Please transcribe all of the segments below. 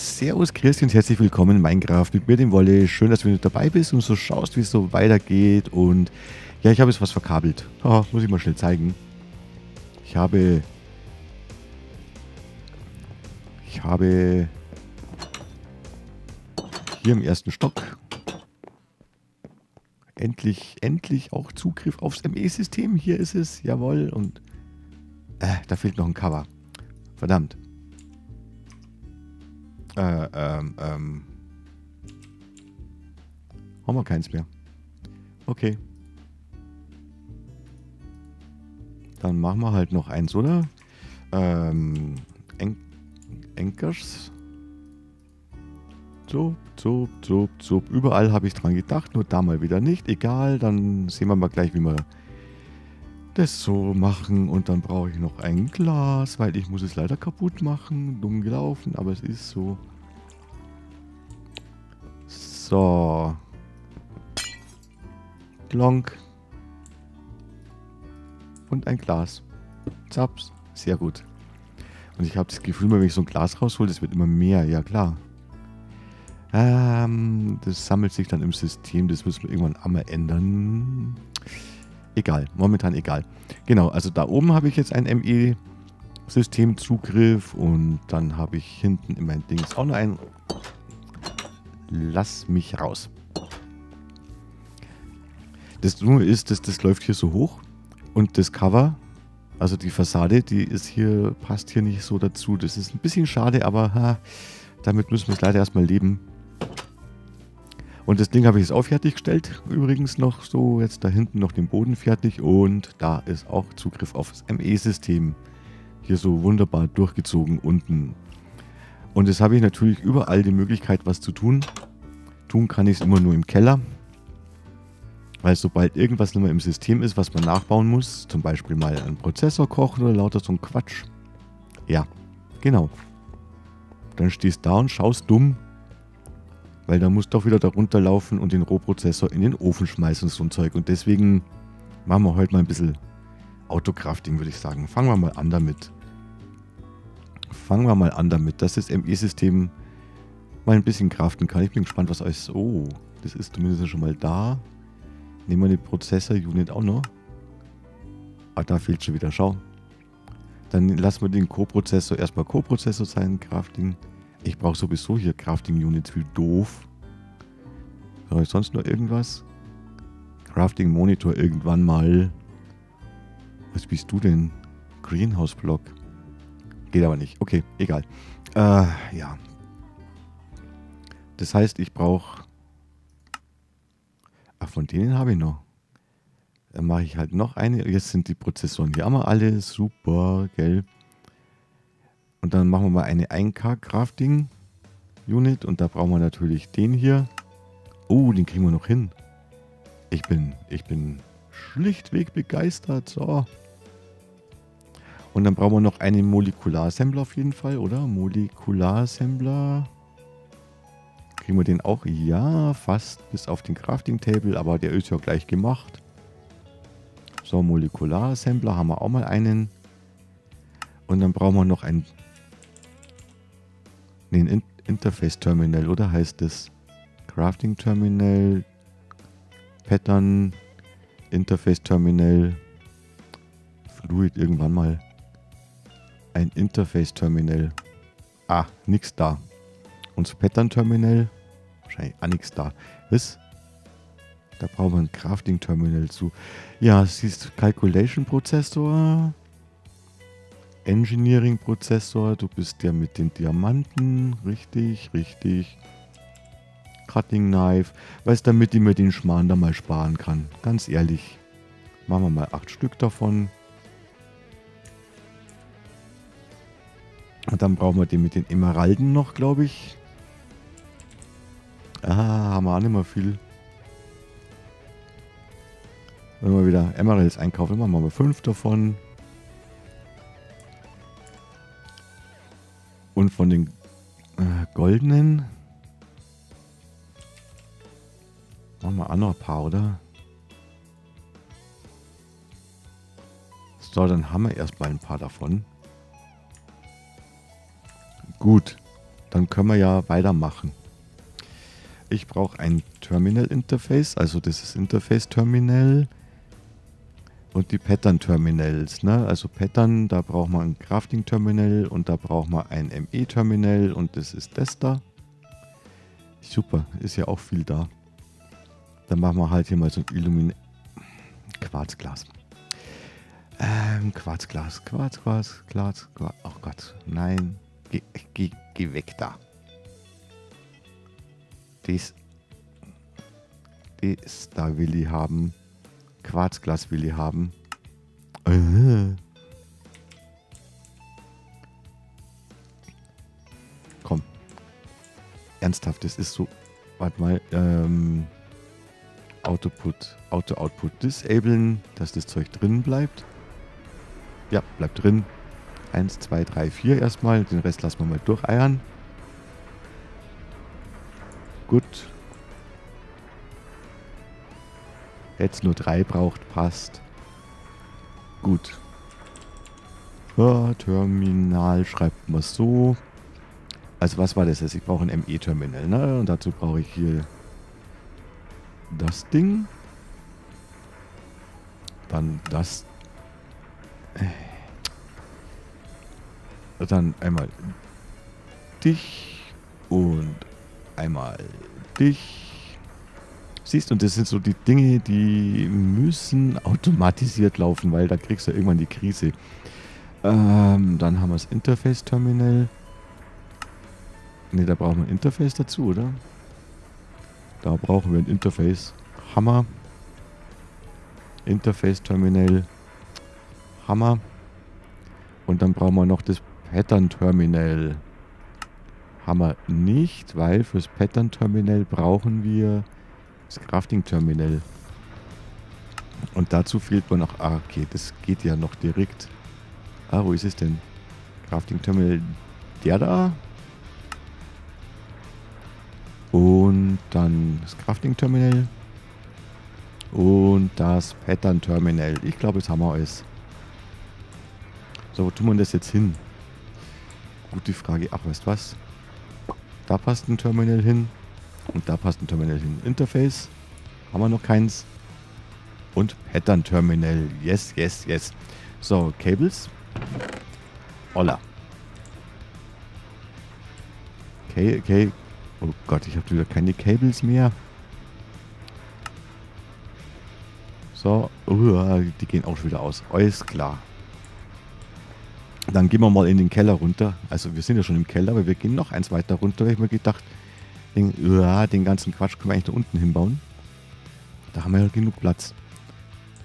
Servus, Christi herzlich willkommen in Minecraft mit mir, dem Wolle. Schön, dass du mit dabei bist und so schaust, wie es so weitergeht. Und ja, ich habe jetzt was verkabelt. Oh, muss ich mal schnell zeigen. Ich habe... Ich habe... Hier im ersten Stock endlich, endlich auch Zugriff aufs ME-System. Hier ist es, jawohl. Und äh, da fehlt noch ein Cover. Verdammt. Äh, ähm, ähm. Haben wir keins mehr. Okay. Dann machen wir halt noch eins, oder? Ähm, Anchors. Zup, zup, zup, zup. Überall habe ich dran gedacht, nur da mal wieder nicht. Egal, dann sehen wir mal gleich, wie wir das so machen. Und dann brauche ich noch ein Glas, weil ich muss es leider kaputt machen. Dumm gelaufen, aber es ist so. So. Glonk. Und ein Glas. Zaps. Sehr gut. Und ich habe das Gefühl, wenn ich so ein Glas raushole, das wird immer mehr. Ja, klar. Ähm, das sammelt sich dann im System. Das müssen wir irgendwann einmal ändern. Egal. Momentan egal. Genau, also da oben habe ich jetzt ein ME-Systemzugriff und dann habe ich hinten in mein Dings auch noch ein lass mich raus. Das Dumme ist, dass das läuft hier so hoch und das Cover, also die Fassade, die ist hier, passt hier nicht so dazu. Das ist ein bisschen schade, aber ha, damit müssen wir es leider erstmal leben. Und das Ding habe ich jetzt auch fertiggestellt. Übrigens noch so, jetzt da hinten noch den Boden fertig und da ist auch Zugriff auf das ME-System. Hier so wunderbar durchgezogen unten und jetzt habe ich natürlich überall die Möglichkeit, was zu tun. Tun kann ich es immer nur im Keller. Weil sobald irgendwas nicht mehr im System ist, was man nachbauen muss, zum Beispiel mal einen Prozessor kochen oder lauter so ein Quatsch. Ja, genau. Dann stehst du da und schaust dumm, weil da musst du doch wieder darunter laufen und den Rohprozessor in den Ofen schmeißen und so ein Zeug. Und deswegen machen wir heute mal ein bisschen Autocrafting, würde ich sagen. Fangen wir mal an damit fangen wir mal an damit, dass das ME-System mal ein bisschen kraften kann. Ich bin gespannt, was euch... Oh, das ist zumindest schon mal da. Nehmen wir die Prozessor-Unit auch noch. Ah, da fehlt schon wieder. Schau. Dann lassen wir den Co-Prozessor erstmal Co-Prozessor sein, Crafting. Ich brauche sowieso hier Crafting-Units wie doof. Habe ich sonst noch irgendwas? Crafting-Monitor irgendwann mal. Was bist du denn? Greenhouse-Block. Geht aber nicht. Okay, egal. Äh, ja. Das heißt, ich brauche... Ach, von denen habe ich noch. Dann mache ich halt noch eine. Jetzt sind die Prozessoren hier einmal alle. Super, gell. Und dann machen wir mal eine 1K Crafting Unit. Und da brauchen wir natürlich den hier. Oh, den kriegen wir noch hin. Ich bin, ich bin schlichtweg begeistert. So. Und dann brauchen wir noch einen Molekularsembler auf jeden Fall, oder? Molekularsembler. Kriegen wir den auch? Ja, fast bis auf den Crafting Table, aber der ist ja gleich gemacht. So, Molekularsembler haben wir auch mal einen. Und dann brauchen wir noch ein, nee, ein Interface Terminal, oder heißt es? Crafting Terminal, Pattern, Interface Terminal, Fluid irgendwann mal. Ein Interface-Terminal. Ah, nix da. Und das Pattern-Terminal. Wahrscheinlich auch nichts da. Was? Da brauchen wir ein Crafting-Terminal zu. Ja, siehst Calculation-Prozessor. Engineering-Prozessor. Du bist der mit den Diamanten. Richtig, richtig. Cutting Knife. Weißt damit ich mir den Schmarrn da mal sparen kann. Ganz ehrlich. Machen wir mal acht Stück davon. Und dann brauchen wir den mit den Emeralden noch, glaube ich. Ah, haben wir auch nicht mehr viel. Wenn wir wieder Emeralds einkaufen, machen wir mal fünf davon. Von den äh, goldenen machen wir auch noch ein paar, oder? So, dann haben wir erstmal ein paar davon. Gut. dann können wir ja weitermachen. Ich brauche ein Terminal-Interface, also ist Interface-Terminal und die Pattern-Terminals. Ne? Also Pattern, da braucht man ein Crafting-Terminal und da braucht man ein ME-Terminal und das ist das da. Super, ist ja auch viel da. Dann machen wir halt hier mal so ein Illumin... Quarzglas. Ähm, Quarzglas, Quarz, Quarz, Quarz, Quarz. Oh Gott, nein. Geh, geh, geh weg da. Das, das da will ich haben. Quarzglas will ich haben. Äh. Komm. Ernsthaft, das ist so. Warte mal. Ähm, Autoput, Auto-Output disablen, dass das Zeug drin bleibt. Ja, bleibt drin. 1, 2, 3, 4 erstmal. Den Rest lassen wir mal durcheiern. Gut. Jetzt nur 3 braucht, passt. Gut. Ja, Terminal schreibt man so. Also was war das jetzt? Ich brauche ein ME-Terminal, ne? Und dazu brauche ich hier das Ding. Dann das dann einmal dich und einmal dich. Siehst du, und das sind so die Dinge, die müssen automatisiert laufen, weil da kriegst du irgendwann die Krise. Ähm, dann haben wir das Interface-Terminal. Ne, da brauchen wir ein Interface dazu, oder? Da brauchen wir ein Interface. Hammer. Interface-Terminal. Hammer. Und dann brauchen wir noch das Pattern Terminal. Haben wir nicht, weil fürs Pattern Terminal brauchen wir das Crafting Terminal. Und dazu fehlt mir noch, ah, okay, das geht ja noch direkt. Ah, wo ist es denn? Crafting Terminal, der da. Und dann das Crafting Terminal. Und das Pattern Terminal. Ich glaube, jetzt haben wir alles. So, wo tun wir das jetzt hin? Gute Frage. Ach, weißt was? Da passt ein Terminal hin. Und da passt ein Terminal hin. Interface. Haben wir noch keins. Und Pattern Terminal. Yes, yes, yes. So, Cables. Holla. Okay, okay. Oh Gott, ich habe wieder keine Cables mehr. So, uh, die gehen auch schon wieder aus. Alles klar. Dann gehen wir mal in den Keller runter. Also wir sind ja schon im Keller, aber wir gehen noch eins weiter runter. Da habe ich mir gedacht, den, ja, den ganzen Quatsch können wir eigentlich da unten hinbauen. Da haben wir ja genug Platz.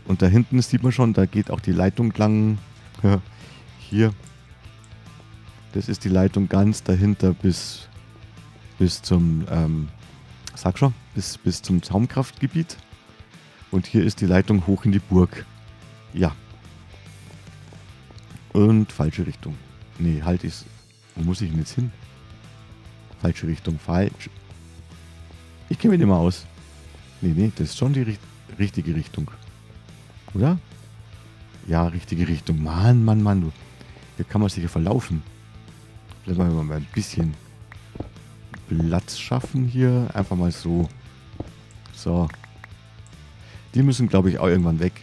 Und da hinten sieht man schon, da geht auch die Leitung lang. Ja, hier. Das ist die Leitung ganz dahinter bis, bis zum, ähm, sag schon, bis, bis zum Zaumkraftgebiet. Und hier ist die Leitung hoch in die Burg. Ja, und falsche Richtung. Nee, halt ist. Wo muss ich denn jetzt hin? Falsche Richtung, falsch. Ich kenne mich nicht mehr aus. Nee, nee, das ist schon die richt richtige Richtung. Oder? Ja, richtige Richtung. Mann, Mann, Mann, du. Hier kann man sich ja verlaufen. Vielleicht mal ein bisschen Platz schaffen hier. Einfach mal so. So. Die müssen, glaube ich, auch irgendwann weg.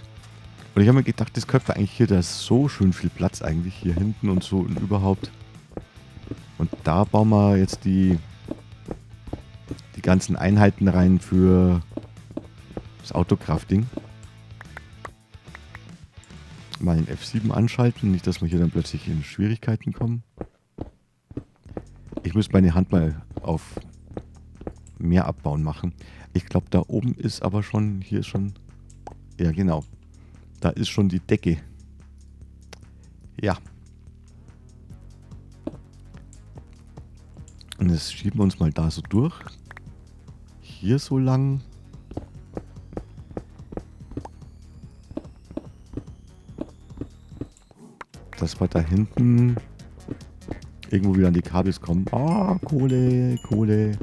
Und ich habe mir gedacht, das könnte eigentlich hier, da ist so schön viel Platz eigentlich hier hinten und so und überhaupt. Und da bauen wir jetzt die, die ganzen Einheiten rein für das Autocrafting. Mal den F7 anschalten, nicht, dass wir hier dann plötzlich in Schwierigkeiten kommen. Ich muss meine Hand mal auf mehr abbauen machen. Ich glaube, da oben ist aber schon, hier ist schon, ja genau, da ist schon die Decke. Ja. Und jetzt schieben wir uns mal da so durch. Hier so lang. Dass wir da hinten irgendwo wieder an die Kabels kommen. Ah, Kohle, Kohle.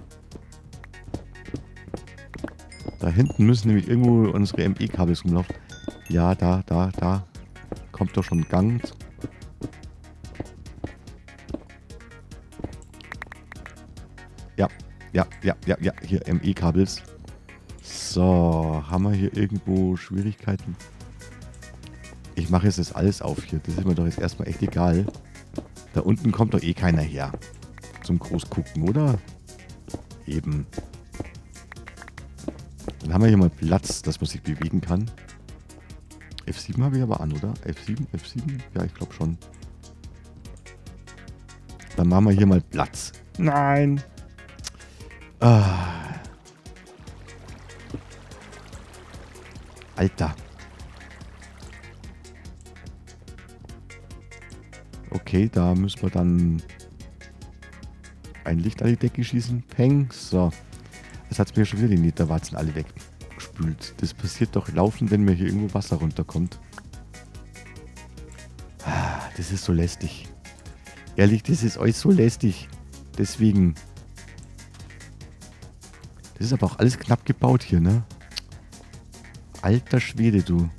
Da hinten müssen nämlich irgendwo unsere ME-Kabels rumlaufen. Ja, da, da, da. Kommt doch schon Gang. Ja, ja, ja. Hier ME-Kabels. So, haben wir hier irgendwo Schwierigkeiten? Ich mache jetzt das alles auf hier. Das ist mir doch jetzt erstmal echt egal. Da unten kommt doch eh keiner her. Zum Großgucken, oder? Eben. Dann haben wir hier mal Platz, dass man sich bewegen kann. F7 habe ich aber an, oder? F7, F7? Ja, ich glaube schon. Dann machen wir hier mal Platz. Nein. Ah. Alter. Okay, da müssen wir dann ein Licht an die Decke schießen. Peng. So. Jetzt hat mir schon wieder die Niterwarzen alle weggespült. Das passiert doch laufend, wenn mir hier irgendwo Wasser runterkommt. Ah, das ist so lästig. Ehrlich, das ist euch so lästig. Deswegen. Das ist aber auch alles knapp gebaut hier, ne? Alter Schwede, du.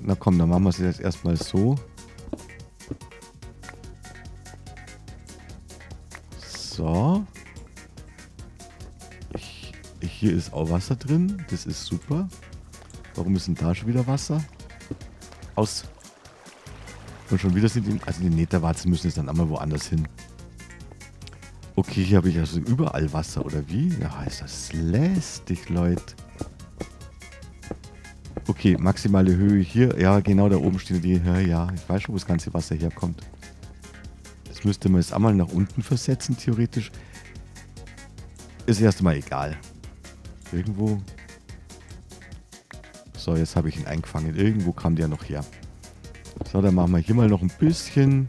Na komm, dann machen wir es jetzt erstmal so. So. Ich, hier ist auch Wasser drin. Das ist super. Warum ist denn da schon wieder Wasser? Aus. Und schon wieder sind die, also die Netherwarzen müssen jetzt dann einmal woanders hin. Okay, hier habe ich also überall Wasser, oder wie? Ja, ist das lästig, Leute. Okay, maximale Höhe hier. Ja, genau da oben steht die. Ja, ja, ich weiß schon, wo das ganze Wasser herkommt. Das müsste man jetzt einmal nach unten versetzen, theoretisch. Ist erst einmal egal. Irgendwo. So, jetzt habe ich ihn eingefangen. Irgendwo kam der noch her. So, dann machen wir hier mal noch ein bisschen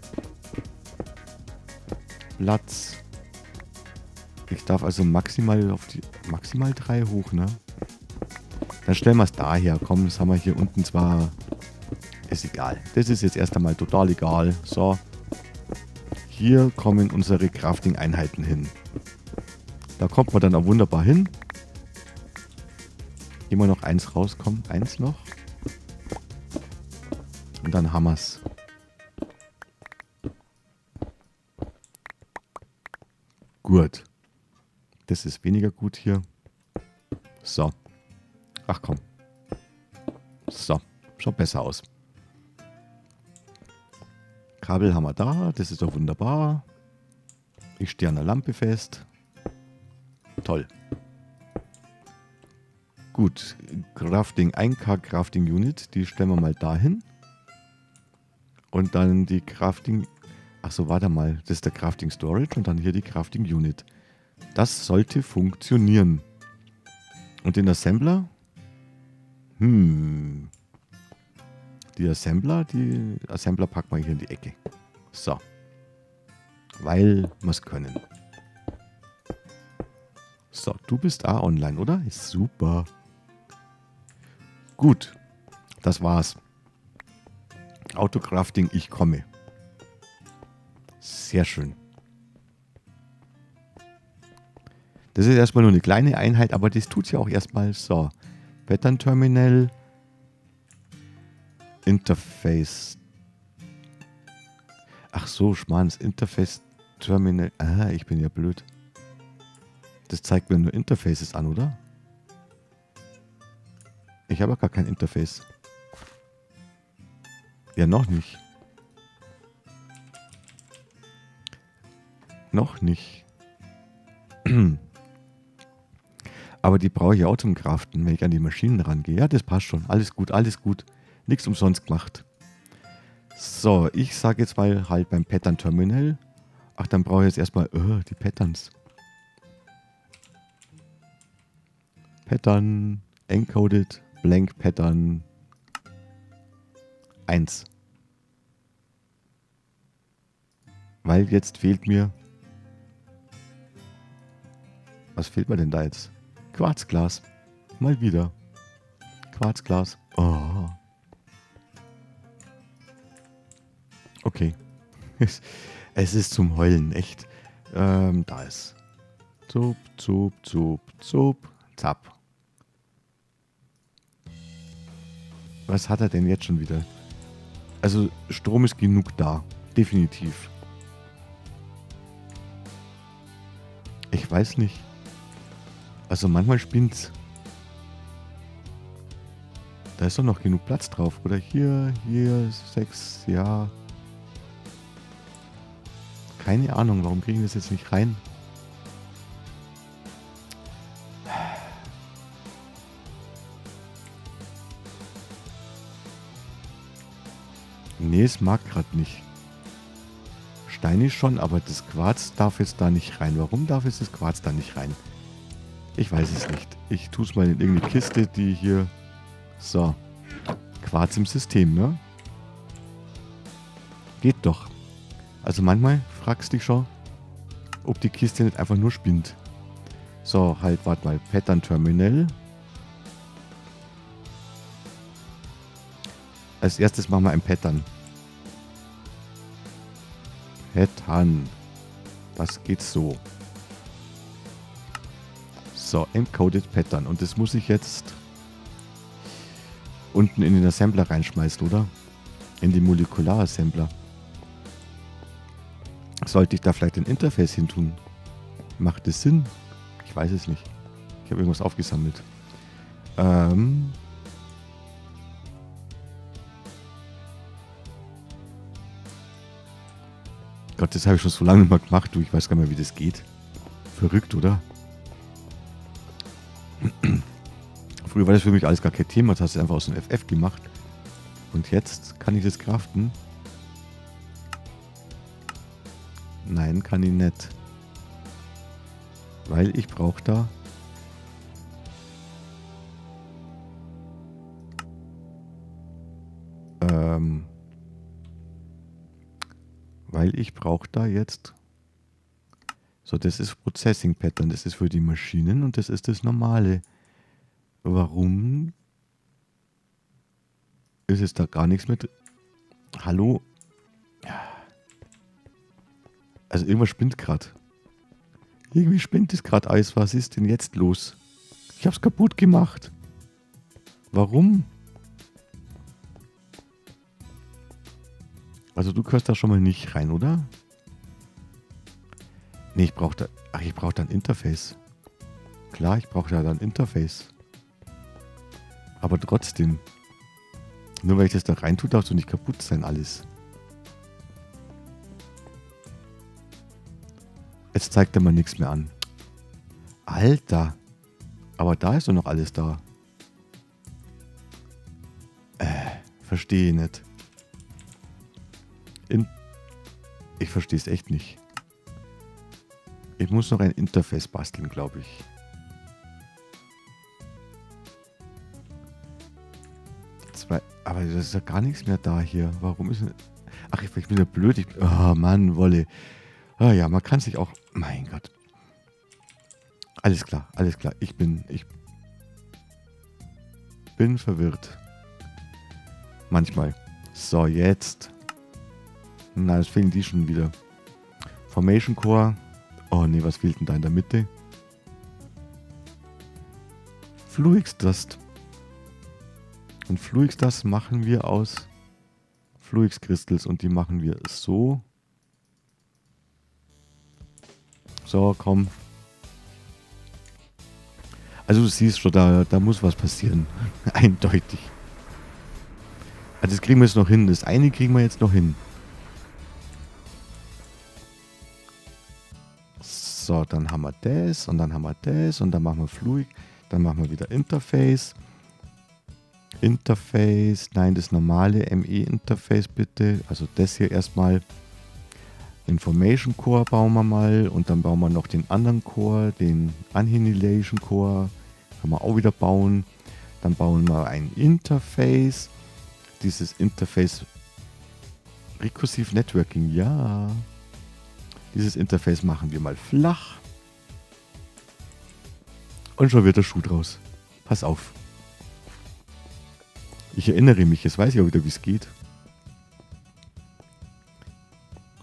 Platz. Ich darf also maximal auf die maximal drei hoch, ne? Dann stellen wir es daher. Komm, das haben wir hier unten zwar. Ist egal. Das ist jetzt erst einmal total egal. So. Hier kommen unsere Crafting-Einheiten hin. Da kommt man dann auch wunderbar hin. Immer noch eins rauskommen. Eins noch. Und dann haben wir es. Gut. Das ist weniger gut hier. So. Ach komm. So. Schaut besser aus. Kabel haben wir da. Das ist doch wunderbar. Ich stehe an der Lampe fest. Toll. Gut. Crafting 1K Crafting Unit. Die stellen wir mal dahin. Und dann die Crafting. Achso, warte mal. Das ist der Crafting Storage und dann hier die Crafting Unit. Das sollte funktionieren. Und den Assembler? Hm. Die Assembler, die Assembler packen wir hier in die Ecke. So. Weil wir es können. So, du bist A online, oder? Ist super. Gut. Das war's. Autocrafting, ich komme. Sehr schön. Das ist erstmal nur eine kleine Einheit, aber das tut ja auch erstmal so. Pattern Terminal. Interface. Ach so, Schmarrn, Interface Terminal. Ah, ich bin ja blöd. Das zeigt mir nur Interfaces an, oder? Ich habe gar kein Interface. Ja, noch nicht. Noch nicht. Aber die brauche ich auch zum Craften, wenn ich an die Maschinen rangehe. Ja, das passt schon. Alles gut, alles gut. Nichts umsonst gemacht. So, ich sage jetzt mal halt beim Pattern Terminal. Ach, dann brauche ich jetzt erstmal oh, die Patterns. Pattern, encoded, blank Pattern, 1. Weil jetzt fehlt mir... Was fehlt mir denn da jetzt? Quarzglas. Mal wieder. Quarzglas. Oh. Okay. es ist zum Heulen, echt. Ähm, da ist. Zup, zup, zup, zup, zap. Was hat er denn jetzt schon wieder? Also Strom ist genug da. Definitiv. Ich weiß nicht. Also manchmal spinnt's. Da ist doch noch genug Platz drauf. Oder hier, hier, sechs, ja. Keine Ahnung, warum kriegen wir das jetzt nicht rein? Nee, es mag gerade nicht. Steinig schon, aber das Quarz darf jetzt da nicht rein. Warum darf jetzt das Quarz da nicht rein? Ich weiß es nicht. Ich tue es mal in irgendeine Kiste, die hier... So. Quarz im System, ne? Geht doch. Also manchmal fragst du dich schon, ob die Kiste nicht einfach nur spinnt. So, halt, warte mal. Pattern Terminal. Als erstes machen wir ein Pattern. Pattern. Das geht so. So, Encoded Pattern. Und das muss ich jetzt unten in den Assembler reinschmeißen, oder? In die Molekularsembler. Sollte ich da vielleicht ein Interface hin tun? Macht das Sinn? Ich weiß es nicht. Ich habe irgendwas aufgesammelt. Ähm, Gott, das habe ich schon so lange mehr gemacht, du. Ich weiß gar nicht mehr, wie das geht. Verrückt, oder? Früher war das für mich alles gar kein Thema. Das hast du einfach aus dem FF gemacht. Und jetzt kann ich das craften. Nein, kann ich nicht. Weil ich brauche da... Ähm weil ich brauche da jetzt... So, das ist Processing Pattern, das ist für die Maschinen und das ist das normale. Warum ist es da gar nichts mit... Hallo? Also irgendwas spinnt gerade. Irgendwie spinnt es gerade Eis. Was ist denn jetzt los? Ich hab's kaputt gemacht. Warum? Also du gehörst da schon mal nicht rein, oder? Nee, ich brauche da... Ach, ich brauche da ein Interface. Klar, ich brauche da ein Interface. Aber trotzdem. Nur weil ich das da rein tue, darfst du nicht kaputt sein, alles. Jetzt zeigt er mal nichts mehr an. Alter. Aber da ist doch noch alles da. Äh, verstehe nicht. In ich verstehe es echt nicht. Ich muss noch ein Interface basteln, glaube ich. Aber das ist ja gar nichts mehr da hier. Warum ist denn... Ach, ich, bin ja blöd. Ich, oh Mann, Wolle. Ah ja, man kann sich auch... Mein Gott. Alles klar, alles klar. Ich bin... Ich bin verwirrt. Manchmal. So, jetzt. Na, es fehlen die schon wieder. Formation Core. Oh nee, was fehlt denn da in der Mitte? Fluix Dust. Und Fluix Dust machen wir aus Fluix Crystals und die machen wir so. So, komm. Also du siehst schon, da, da muss was passieren. Eindeutig. Also das kriegen wir jetzt noch hin. Das eine kriegen wir jetzt noch hin. So, dann haben wir das und dann haben wir das und dann machen wir Fluid. Dann machen wir wieder Interface. Interface, nein, das normale ME-Interface bitte. Also das hier erstmal. Information Core bauen wir mal und dann bauen wir noch den anderen Core, den Annihilation Core. Kann man auch wieder bauen. Dann bauen wir ein Interface. Dieses Interface Recursive Networking, ja. Dieses Interface machen wir mal flach. Und schon wird der Schuh draus. Pass auf. Ich erinnere mich, jetzt weiß ich auch wieder, wie es geht.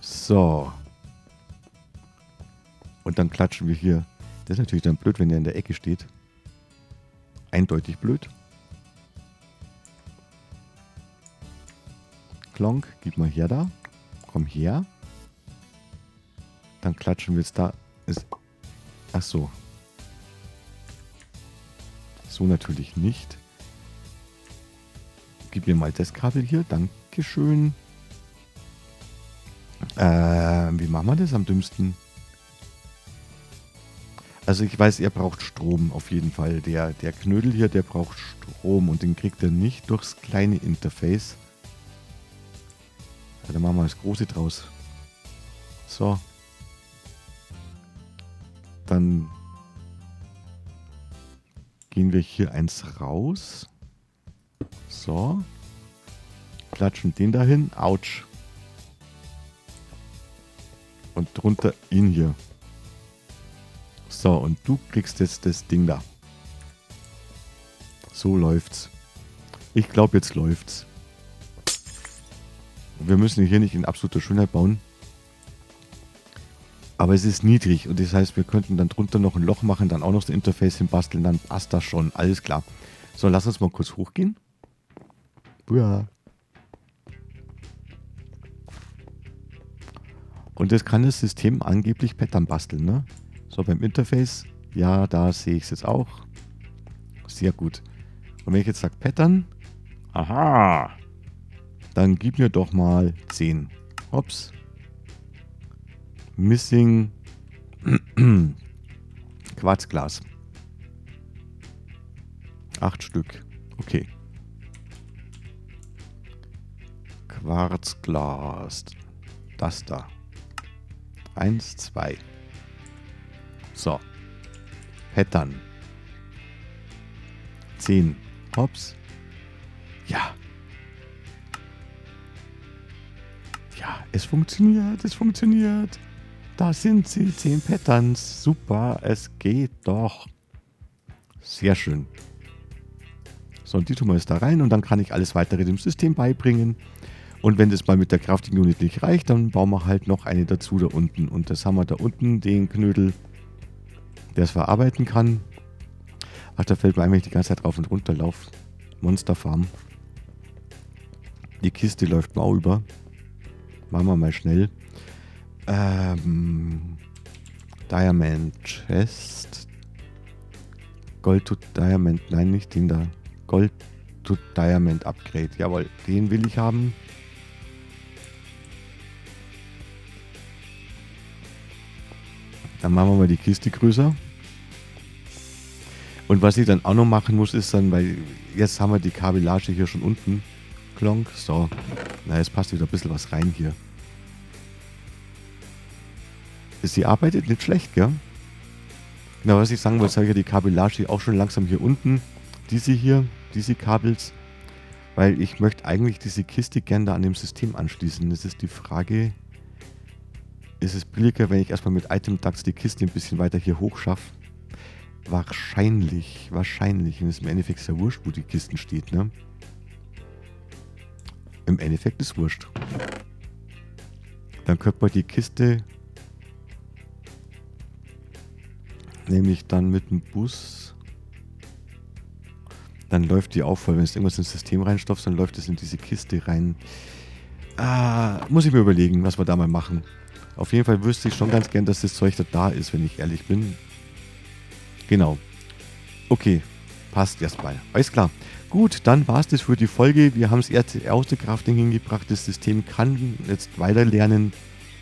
So. Und dann klatschen wir hier. Das ist natürlich dann blöd, wenn er in der Ecke steht. Eindeutig blöd. Klonk, gib mal her da. Komm her. Dann klatschen wir jetzt da. Ist Ach so. So natürlich nicht. Gib mir mal das Kabel hier. Dankeschön. Äh, wie machen wir das am dümmsten? Also ich weiß, er braucht Strom auf jeden Fall. Der, der Knödel hier, der braucht Strom und den kriegt er nicht durchs kleine Interface. Ja, dann machen wir das große draus. So. Dann gehen wir hier eins raus. So. Klatschen den dahin. Autsch. Und drunter ihn hier. So, und du kriegst jetzt das Ding da. So läuft's. Ich glaube, jetzt läuft's. Wir müssen hier nicht in absoluter Schönheit bauen. Aber es ist niedrig und das heißt, wir könnten dann drunter noch ein Loch machen, dann auch noch das Interface hinbasteln, dann passt das schon. Alles klar. So, lass uns mal kurz hochgehen. Ja. Und das kann das System angeblich Pattern basteln, ne? So, beim Interface, ja, da sehe ich es jetzt auch. Sehr gut. Und wenn ich jetzt sage Pattern, aha, dann gib mir doch mal 10. Hops. Missing Quarzglas. Acht Stück. Okay. Quarzglas. Das da. Eins, zwei. So. Pattern. 10. Hops. Ja. Ja, es funktioniert, es funktioniert. Da sind sie, 10 Patterns. Super, es geht doch. Sehr schön. So, und die tun wir jetzt da rein und dann kann ich alles weitere dem System beibringen. Und wenn das mal mit der Crafting Unit nicht reicht, dann bauen wir halt noch eine dazu da unten. Und das haben wir da unten, den Knödel der es verarbeiten kann. Ach, da fällt mir ein, wenn ich die ganze Zeit rauf und runter laufe. Monster Farm. Die Kiste läuft mau über. Machen wir mal schnell. Ähm, Diamond Chest. Gold to Diamond. Nein, nicht den da. Gold to Diamond Upgrade. Jawohl, den will ich haben. Dann machen wir mal die Kiste größer. Und was ich dann auch noch machen muss, ist dann, weil jetzt haben wir die Kabellage hier schon unten. Klonk. So. Na, jetzt passt wieder ein bisschen was rein hier. Sie arbeitet nicht schlecht, gell? Genau, was ich sagen wollte, habe ich ja die Kabellage auch schon langsam hier unten. Diese hier, diese Kabels. Weil ich möchte eigentlich diese Kiste gerne da an dem System anschließen. Das ist die Frage, ist es billiger, wenn ich erstmal mit Item Ducks die Kiste ein bisschen weiter hier hoch schaffe. Wahrscheinlich, wahrscheinlich. Und es im Endeffekt ist ja wurscht, wo die Kisten steht, ne? Im Endeffekt ist wurscht. Dann könnte man die Kiste nämlich dann mit dem Bus dann läuft die auch voll. Wenn es irgendwas ins System reinstopft, dann läuft es in diese Kiste rein. Ah, muss ich mir überlegen, was wir da mal machen. Auf jeden Fall wüsste ich schon ganz gern, dass das Zeug da ist, wenn ich ehrlich bin. Genau. Okay, passt erstmal. Alles klar. Gut, dann war es das für die Folge. Wir haben es erste Crafting hingebracht. Das System kann jetzt weiter lernen.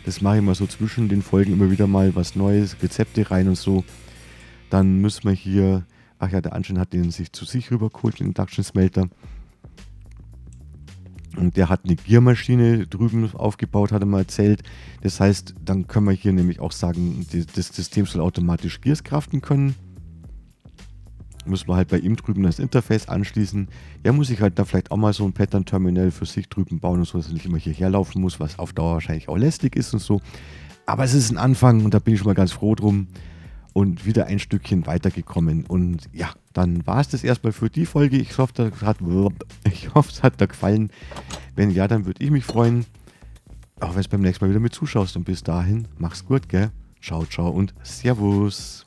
Das mache ich mal so zwischen den Folgen immer wieder mal was Neues, Rezepte rein und so. Dann müssen wir hier, ach ja, der Anschein hat den sich zu sich rübergeholt, den Induction Smelter. Und der hat eine Giermaschine drüben aufgebaut, hat er mal erzählt. Das heißt, dann können wir hier nämlich auch sagen, das System soll automatisch Gears kraften können. Müssen wir halt bei ihm drüben das Interface anschließen. Ja, muss ich halt da vielleicht auch mal so ein Pattern-Terminal für sich drüben bauen und so, dass er nicht immer hierher laufen muss, was auf Dauer wahrscheinlich auch lästig ist und so. Aber es ist ein Anfang und da bin ich schon mal ganz froh drum und wieder ein Stückchen weitergekommen. Und ja, dann war es das erstmal für die Folge. Ich hoffe, hat, ich hoffe, es hat dir gefallen. Wenn ja, dann würde ich mich freuen. Auch wenn es beim nächsten Mal wieder mit zuschaust. Und bis dahin, mach's gut, gell? Ciao, ciao und Servus.